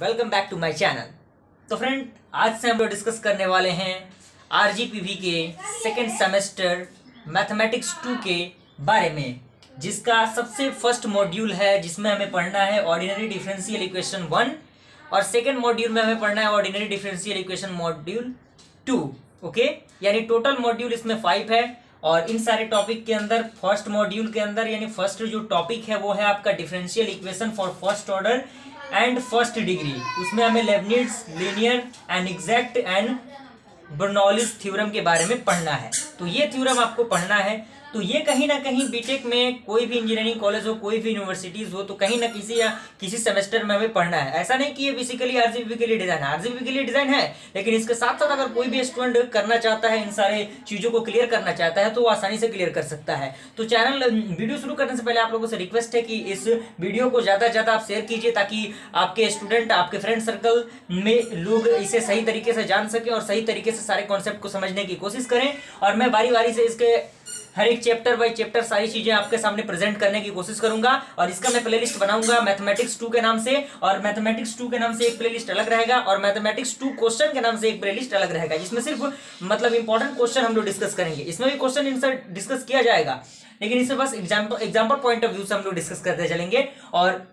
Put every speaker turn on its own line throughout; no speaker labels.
Welcome back to my channel तो friend आज से हम लोग डिस्कस करने वाले हैं आरजीपीवी के सेकेंड सेमेस्टर मैथमेटिक्स टू के बारे में, जिसका सबसे फ़र्स्ट मॉड्यूल है, जिसमें हमें पढ़ना है ऑर्डिनरी डिफरेंशियल इक्वेशन वन और सेकेंड मॉड्यूल में हमें पढ़ना है ordinary differential equation module two okay यानी टोटल मॉड्यूल इसमें फाइव है और इन सारे टॉपिक के अंदर फ़र्स्ट मॉड्यूल के अंदर, यानी फ़र्स्ट जो टॉपिक है, वो है आपका differential equation for first order and first degree. उसमें हमें Leibnitz, linear, and exact, and Bernoulli's theorem के बारे में पढ़ना है। तो ये थ्योरम आपको पढ़ना है। तो ये कहीं ना कहीं बीटेक में कोई भी इंजीनियरिंग कॉलेज हो, कोई भी यूनिवर्सिटीज हो तो कहीं ना किसी या किसी सेमेस्टर में हमें पढ़ना है। ऐसा नहीं कि ये बेसिकली आरजीबी के लिए डिज़ाइन है। आरजीबी के लिए डिज़ाइन है, लेकिन इसके साथ साथ अगर कोई भी स्टूडेंट करना चाहता है, इन सारे चीज़ों को क्लियर करना चाहता है तो वो आसानी से क्लियर कर सकता है। तो चैनल वीडियो शुरू करने से पहले आप लोगों से रिक्वेस्ट है कि इस वीडियो को ज़्यादा से ज़्यादा आप शेयर कीजिए, ताकि आपके स्टूडेंट आपके फ्रेंड सर्कल में लोग इसे सही तरीके से जान सके और सही तरीके से सारे कॉन्सेप्ट को समझने की कोशिश करें। और मैं बारी बारी से इसके हर एक चैप्टर बाई चैप्टर सारी चीज़ें आपके सामने प्रेजेंट करने की कोशिश करूँगा। और इसका मैं प्लेलिस्ट बनाऊँगा मैथमेटिक्स टू के नाम से। और मैथमेटिक्स टू के नाम से एक प्लेलिस्ट अलग रहेगा। और मैथमेटिक्स टू क्वेश्चन के नाम से एक प्लेलिस्ट अलग रहेगा, जिसमें सिर्फ़ मतलब इंपॉर्टेंट क्वेश्चन हम लोग डिस्कस करेंगे। इसमें भी क्वेश्चन इनसे डिस्कस किया जाएगा। लेकिन इसमें बस example example point of view से हम लोग डिस्कस करते चलेंगे। और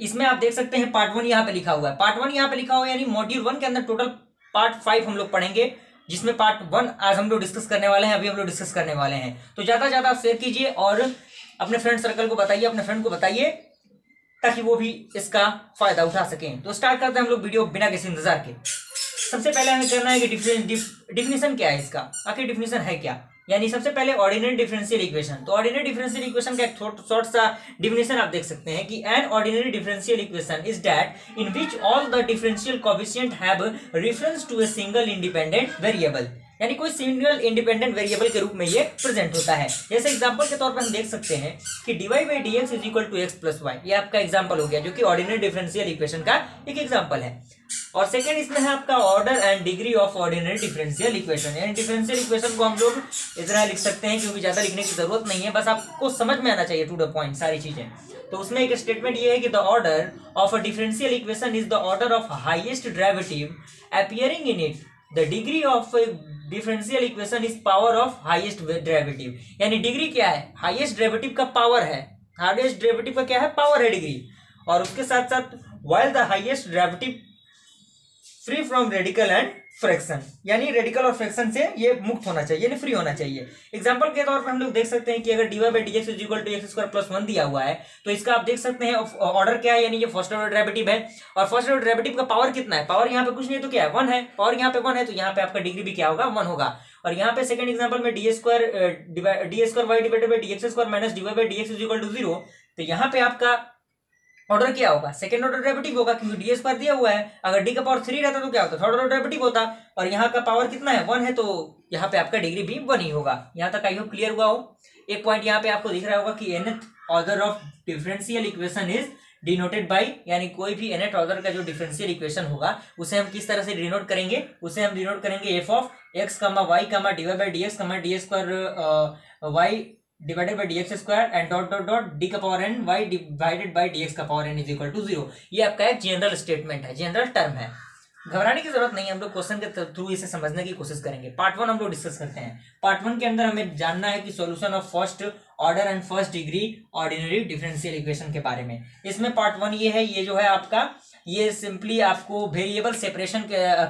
इसमें आप देख सकते हैं पार्ट वन यहाँ पे लिखा हुआ है। पार्ट वन यहाँ पे लिखा हुआ है, यानी मॉड्यूल वन के अंदर टोटल पार्ट फाइव हम लोग पढ़ेंगे। जिसमें पार्ट वन आज हम लोग डिस्कस करने वाले हैं, अभी हम लोग डिस्कस करने वाले हैं। तो ज़्यादा ज़्यादा आप शेयर कीजिए और अपने फ्रेंड सर्कल को बताइए, अपने फ्रेंड को बताइए, ताकि वो भी इसका फ़ायदा उठा सकें। तो स्टार्ट करते हैं हम लोग वीडियो बिना किसी इंतज़ार के। सबसे पहले हमें करना है कि डिफिनेशन क्या है इसका? आखिर डिफिनेशन है क्या? यानी सबसे पहले ऑर्डिनरी डिफरेंशियल इक्वेशन तो ऑर्डिनरी डिफरेंशियल इक्वेशन का एक शॉर्ट सा डिफिनेशन आप देख सकते हैं कि an ordinary differential equation is that in which all the differential coefficient have to a single independent variable यानी कोई सिंगल इंडिपेंडेंट वेरिएबल के रूप में ये प्रेजेंट होता है। जैसे एग्जांपल के तौर पर हम देख सकते हैं कि d y by d x is equal to x plus y ये आपका एग्जांपल हो गया, जो कि ऑर्डिनरी डिफरेंशियल इक्वेशन का एक एग्जांपल है। और सेकंड इसमें है आपका order and degree of ordinary differential equation यानी डिफरेंशियल इक्वेशन को हम लोग इतना लिख सकते हैं क्योंकि ज़्यादा लिखने की ज़रूरत नहीं है, बस आपको समझ में आना चाहिए टू द पॉइंट सारी चीज़ें। तो उसमें एक स्टेटमेंट ये है कि the order of a differential equation is the order of highest derivative appearing in it the degree of differential equation is power of highest derivative यानी डिग्री क्या है? हाइएस्ट डेरिवेटिव का पावर है। हाइएस्ट डेरिवेटिव का क्या है? Power है degree और उसके साथ साथ while the highest derivative free from radical and fraction यानी रेडिकल और फ्रैक्शन से ये मुक्त होना चाहिए, यानी फ्री होना चाहिए। एग्जांपल के तौर पर हम लोग देख सकते हैं कि अगर d y by d x is equal to x square plus one दिया हुआ है तो इसका आप देख सकते हैं ऑर्डर क्या है? यानी ये फ़र्स्ट ऑर्डर डेरिवेटिव है। और फ़र्स्ट ऑर्डर डेरिवेटिव का पावर कितना है? पावर यहाँ पे कुछ नहीं तो क्या है? वन है। पावर यहाँ पे वन है तो यहाँ पे आपका डिग्री भी क्या होगा? वन होगा। और यहाँ पे सेकंड एग्ज़ाम्पल में d square d square y divided by d x square minus d y by d x is equal to zero तो यहाँ पे आपका ऑर्डर क्या होगा। सेकंड ऑर्डर डेरिवेटिव होगा, क्योंकि डी पर दिया हुआ है। अगर डी का पावर थ्री रहता तो क्या होता? थर्ड ऑर्डर डेरिवेटिव होता। और यहाँ का पावर कितना है? वन है तो यहाँ पे आपका डिग्री भी वन ही होगा। यहाँ तक आई होप क्लियर हुआ हो। एक पॉइंट यहाँ पे आपको दिख रहा होगा कि nth order of differential equation is denoted by यानी कोई भी एनथ ऑर्डर का जो डिफरेंशियल इक्वेशन होगा, उसे हम किस तरह से डिनोट करेंगे? उसे हम डिनोट करेंगे f of x comma y comma d y by d x comma d square y divided by d x square and dot dot dot d का power n y divided by d x का power n is equal to zero आपका एक general statement है general term है। घबराने की ज़रूरत नहीं है, हम लोग क्वेश्चन के थ्रू इसे समझने की कोशिश करेंगे। पार्ट वन हम लोग डिस्कस करते हैं। पार्ट वन के अंदर हमें जानना है कि solution of first order and first degree ordinary differential equation के बारे में। इसमें पार्ट वन ये है, ये जो है आपका, ये सिंपली आपको वेरिएबल सेपरेशन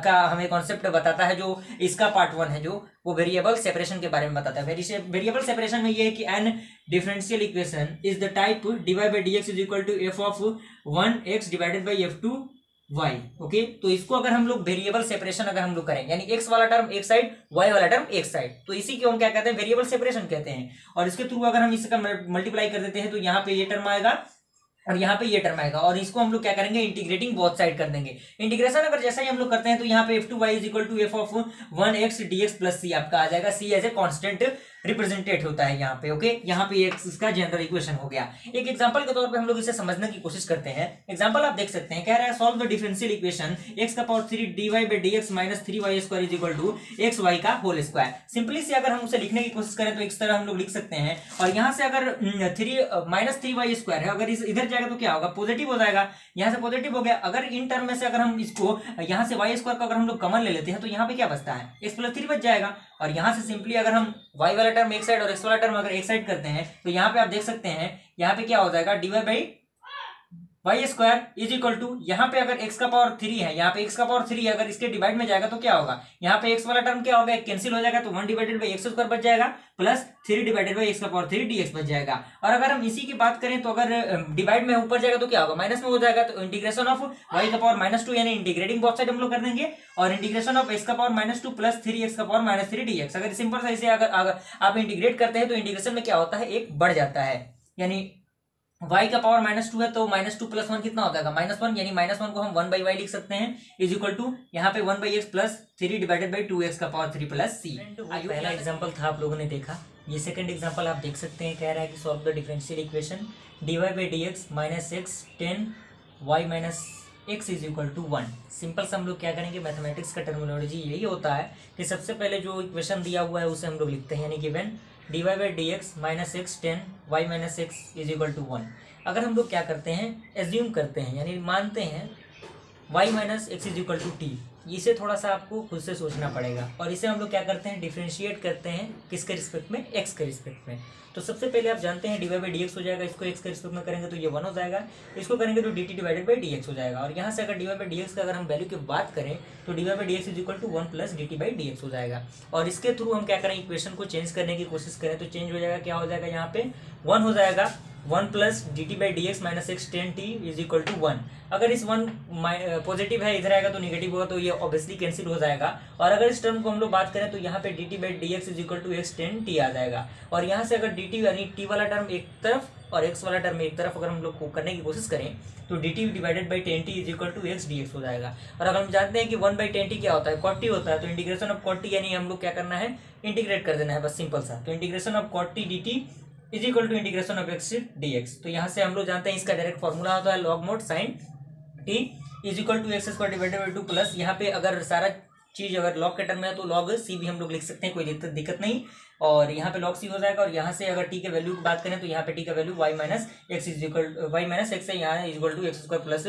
का हमें कॉन्सेप्ट बताता है जो इसका पार्ट वन है जो, वो वेरिएबल सेपरेशन के बारे में बताता है। वेरिएबल सेपरेशन में ये है कि an differential equation is the type divide by d x is equal to f of one x divided by f two y okay तो इसको अगर हम लोग वेरिएबल सेपरेशन अगर हम लोग करें यानी एक्स वाला टर्म एक साइड वाई वाला टर्म एक साइड तो इसी को हम क्या कहते हैं? वेरिएबल सेपरेशन कहते हैं। और इसके थ्रू अगर हम इसका मल्टीप्लाई कर देते हैं तो यहाँ पे ये टर्म आएगा, और यहाँ पे ये टर्म आएगा, और इसको हम लोग क्या करेंगे? इंटीग्रेटिंग बोथ साइड कर देंगे। इंटीग्रेशन अगर जैसा ही हम लोग करते हैं तो यहाँ पे f two y is equal to f of one x d x plus c आपका आ जाएगा। सी एज ए कॉन्स्टेंट रिप्रेजेंटेट होता है यहाँ पे ओके यहाँ पे एक इसका जनरल इक्वेशन हो गया। एक एग्ज़ाम्पल के तौर पे हम लोग इसे समझने की कोशिश करते हैं। एग्ज़ाम्पल आप देख सकते हैं, कह रहा है solve the differential equation x का power three d y by d x minus three y square is equal to x y का होल स्क्वायर सिंपली से अगर हम उसे लिखने की कोशिश करें तो इस तरह हम लोग लिख सकते हैं। और यहाँ से अगर three minus three y square है, अगर इधर जाएगा तो क्या होगा? पॉजिटिव हो जाएगा। यहाँ से पॉजिटिव हो गया। अगर इन टर्म में से अगर हम इसको, यहाँ से वाई स्क्वायर का अगर हम लोग कमन ले लेते हैं तो यहाँ पे क्या बचता है? एक्स प्लस थ्री बच जाएगा। और यहाँ से सिंपली अगर हम वाई वाला टर्म एक साइड और एक्स वाला टर्म अगर एक साइड करते हैं तो यहाँ पे आप देख सकते हैं, यहाँ पे क्या हो जाएगा d y by y square is equal to यहाँ पे अगर x का पावर थ्री है यहाँ पे x का पावर थ्री अगर इसके डिवाइड में जाएगा तो क्या होगा? यहाँ पे x वाला टर्म क्या होगा कैंसिल हो जाएगा तो one divided by x square बच जाएगा plus three divided by x का पावर थ्री डी एक्स बच जाएगा। और अगर हम इसी की बात करें तो अगर डिवाइड में ऊपर जाएगा तो क्या होगा? माइनस में हो जाएगा तो इंटीग्रेशन ऑफ़ वाई का पावर माइनस टू यानी इंटीग्रेटिंग बहुत साइड हम लोग कर देंगे और इंटीग्रेशन ऑफ़ एक्स का power minus two plus three x का power minus three d x अगर सिंपल से इसे अगर, अगर आप इंटीग्रेट करते हैं तो इंटीग्रेशन में क्या होता है? एक बढ़ जाता है यानी y का पावर माइनस टू है तो माइनस टू प्लस वन कितना हो? जाएगा माइनस वन यानी माइनस वन को हम वन बाई वाई लिख सकते हैं। इज़ इक्वल टू यहाँ पे one by x plus three divided by two x का पावर थ्री प्लस सी पहला एग्ज़ाम्पल था आप लोगों ने देखा। ये सेकंड एग्ज़ाम्पल आप देख सकते हैं कह रहा है कि solve the differential equation d y by d x minus x tan y minus x is equal to one simple से हम लोग क्या करेंगे? मैथमेटिक्स का टर्मिनोलॉजी यही होता है कि सबसे पहले जो इक्वेशन दिया हुआ है उसे हम लोग लिखते हैं यानी given d y by d x minus x tan, y minus x is equal to one. अगर हम लोग क्या करते हैं एज्यूम करते हैं, यानी मानते हैं y minus x is equal to t. इसे थोड़ा सा आपको खुद से सोचना पड़ेगा। और इसे हम लोग क्या करते हैं? डिफ्रेंशिएट करते हैं किसके रिस्पेक्ट में? एक्स के रिस्पेक्ट में। तो सबसे पहले आप जानते हैं डिवाइड बाई डी एक्स हो जाएगा, इसको एक्स के रिस्पेक्ट में करेंगे तो ये वन हो जाएगा। इसको करेंगे तो d t divided by d x हो जाएगा। और यहाँ से अगर डिवाइड बाई डी एक्स का अगर हम वैल्यू की बात करें तो divide by d x is equal to one plus d t by d x हो जाएगा। और इसके थ्रू हम क्या करें? इक्वेशन को चेंज करने की कोशिश करें तो चेंज हो जाएगा, क्या हो जाएगा यहाँ पे? वन हो जाएगा। One plus d t by d x minus x tan t is equal to one. अगर इस वन पॉजिटिव है, इधर आएगा तो निगेटिव होगा तो ये ऑब्वियसली कैंसिल हो जाएगा। और अगर इस टर्म को हम लोग बात करें तो यहाँ पे d t by d x is equal to x tan t आ जाएगा। और यहाँ से अगर डी टी यानी टी वाला टर्म एक तरफ़ और एक्स वाला टर्म एक तरफ़ अगर हम लोग करने की कोशिश करें तो d t divided by tan t is equal to x d x हो जाएगा। और अगर हम जानते हैं कि वन बाई टेन टी क्या होता है कॉटी होता है तो इंटीग्रेशन ऑफ़ कॉटी यानी हम लोग क्या करना है इंटीग्रेट कर देना है, बस सिंपल सा। तो integration of cot t d t is equal to integration of x d x तो यहाँ से हम लोग जानते हैं इसका डायरेक्ट फॉर्मूला होता है log mod sine t is equal to x square divided by two plus यहाँ पे अगर सारा चीज़ अगर लॉग के टर्म में है तो लॉग सी भी हम लोग लिख सकते हैं कोई दिक्कत दिक्कत नहीं। और यहाँ पे लॉग सी हो जाएगा और यहाँ से अगर टी के वैल्यू की बात करें तो यहाँ पे टी का value y minus x is equal y minus x है। यहाँ is equal to x square plus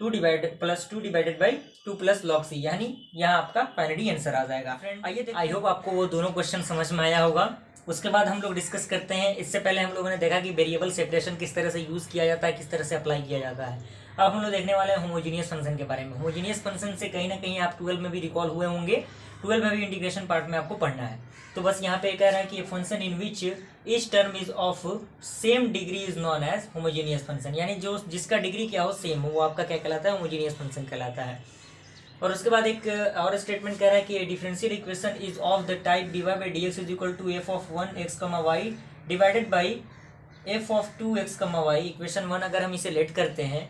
two divide plus two divided by two plus log c यानी यहाँ आपका फाइनली आंसर आ जाएगा। आइए आई होप आपको वो दोनों क्वेश्चन समझ में आया होगा। उसके बाद हम लोग डिस्कस करते हैं। इससे पहले हम लोगों ने देखा कि वेरिएबल सेपरेशन किस तरह से यूज़ किया जाता है, किस तरह से अप्लाई किया जाता है। अब हम लोग देखने वाले हैं होमोजीनियस फ़ंक्शन के बारे में। होमोजीनियस फ़ंक्शन से कहीं ना कहीं आप ट्वेल्व में भी रिकॉल हुए होंगे। ट्वेल्व में भी इंटीग्रेशन पार्ट में आपको पढ़ना है। तो बस यहाँ पे कह रहा है कि function in which each term is of same degree is known as homogeneous function यानी जो जिसका डिग्री क्या हो सेम हो, वो आपका क्या कहलाता है? होमोजीनियस फ़ंक्शन कहलाता है। और उसके बाद एक और स्टेटमेंट कह रहा है कि differential equation is of the type d y by d x is equal to f of one x comma y divided by f of two x comma y equation one अगर हम इसे let करते हैं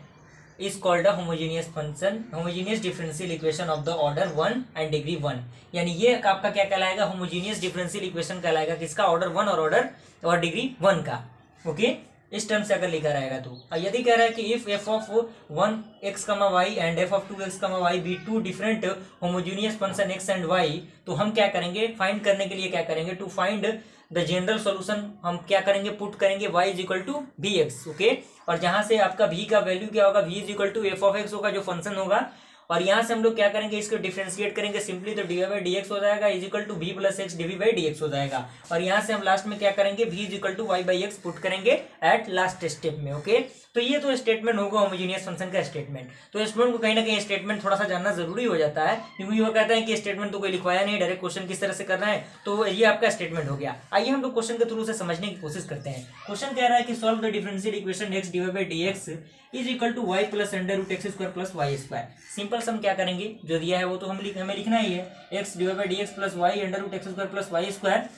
is called a homogeneous function homogeneous differential equation of the order one and degree one यानी ये आपका क्या कहलाएगा? होमोजीनियस डिफरेंशियल इक्वेशन कहलाएगा किसका? ऑर्डर वन और ऑर्डर और डिग्री वन का। Okay okay? इस टर्म से अगर लिखा रहेगा तो। यदि कह रहा है कि if f of one x comma y and f of two x comma y be two different homogeneous function x and y तो हम क्या करेंगे? फाइंड करने के लिए क्या करेंगे? To find the general solution हम क्या करेंगे? पुट करेंगे y is equal to v x okay और जहाँ से आपका v का वैल्यू क्या होगा? v is equal to f of x होगा, जो फ़ंक्शन होगा और यहाँ से हम लोग क्या करेंगे, इसको डिफ्रेंशिएट करेंगे सिंपली तो डी बाई डी एक्स हो जाएगा is equal to v plus x d by d x हो जाएगा। और यहाँ से हम लास्ट में क्या करेंगे v is equal to y by x put करेंगे एट लास्ट स्टेप में ओके तो ये तो स्टेटमेंट होगा होमोजीनियस फ़ंक्शन का स्टेटमेंट तो स्टूडेंट को कहीं ना कहीं स्टेटमेंट थोड़ा सा जानना ज़रूरी हो जाता है, क्योंकि वो कहता है कि स्टेटमेंट तो कोई लिखवाया नहीं डायरेक्ट क्वेश्चन किस तरह से करना है तो ये आपका स्टेटमेंट हो गया। आइए हम लोग क्वेश्चन के थ्रू से समझने की कोशिश करते हैं। क्वेश्चन कह रहा है कि solve the differential equation x divide by d x is equal to y plus under root x square plus y square simple sum क्या करेंगे? जो दिया है वो तो हम लिख, हमें लिखना ही है। X divide by d x plus y under root x square plus y square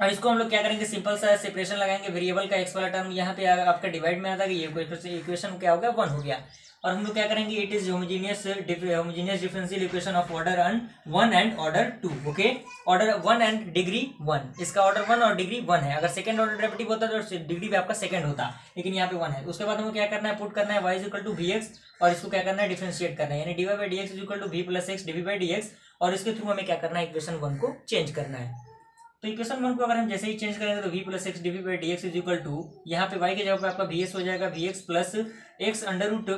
और इसको हम लोग क्या करेंगे? सिंपल सा सेपरेशन लगाएँगे। वेरिएबल का एक्स वाला टर्म यहाँ पे आपका डिवाइड में आता है। ये इक्वेशन क्या हो गया? वन हो गया। और हम लोग क्या करेंगे? It is homogeneous homogeneous differential equation of order and one and order two okay order one and degree one इसका ऑर्डर वन और डिग्री वन है। अगर सेकंड ऑर्डर डेरिवेटिव होता तो डिग्री भी आपका सेकंड होता, लेकिन यहाँ पे वन है। उसके बाद हमें क्या करना है? पुट करना है y is equal to v x और इसको क्या करना है? डिफ्रेंशिएट करना है। यानी d y by d x is equal to v plus x d by d x और इसके थ्रू हमें क्या करना है? इक्वेशन वन को चेंज करना है। तो इक्वेशन वन को अगर हम जैसे ही चेंज करेंगे तो v plus x d v by d x is equal to यहाँ पे वाई के जगह पे आपका वी एस हो जाएगा v x plus x under root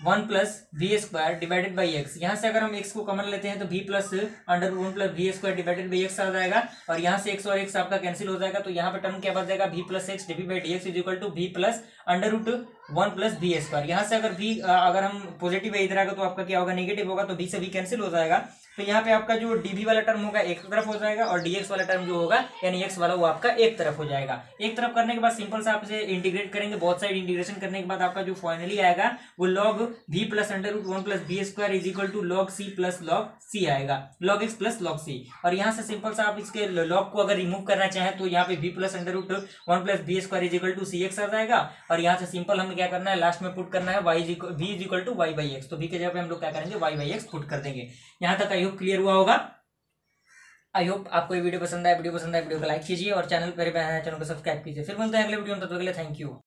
one plus v square divided by x यहाँ से अगर हम एक्स को कॉमन लेते हैं तो v plus under one plus v square divided by x आ जाएगा और यहाँ से एक्स और एक्स आपका कैंसिल हो जाएगा तो यहाँ पे टर्म क्या बच जाएगा? V plus x d v by d x is equal to v plus under root one plus v square यहाँ से अगर वी अगर हम पॉजिटिव है इधर आएगा तो आपका क्या होगा? नेगेटिव होगा तो वी से वी कैंसिल हो जाएगा। तो यहाँ पे आपका जो डीवी वाला टर्म होगा, एक तरफ़ हो जाएगा और डीएक्स वाला टर्म जो होगा, यानी एक्स वाला वो आपका एक तरफ़ हो जाएगा। एक तरफ़ करने के बाद सिंपल से आप इसे इंटीग्रेट करेंगे, बहुत साइड इंटीग्रेशन करने के बाद आपका जो फाइनली आएगा, वो log v plus under root one plus v square is equal to log c plus log c आएगा। Log x plus log c और यहाँ से सिंपल से आप इसके लॉग को अगर रिमूव करना चाहें तो यहाँ पे v plus under root one plus v square is equal to c x आ जाएगा। यहाँ से सिंपल हमें क्या करना है लास्ट में पुट करना है y v is equal to y by x तो वी के जगह पे हम लोग क्या करेंगे वाई बाई एक्स पुट कर देंगे। यहाँ तक आई होप क्लियर हुआ होगा। आई होप आपको ये वीडियो पसंद आए वीडियो पसंद आए वीडियो को लाइक कीजिए और चैनल पर चैनल को सब्सक्राइब कीजिए। फिर मिलते हैं अगले वीडियो में, तब तक के लिए थैंक यू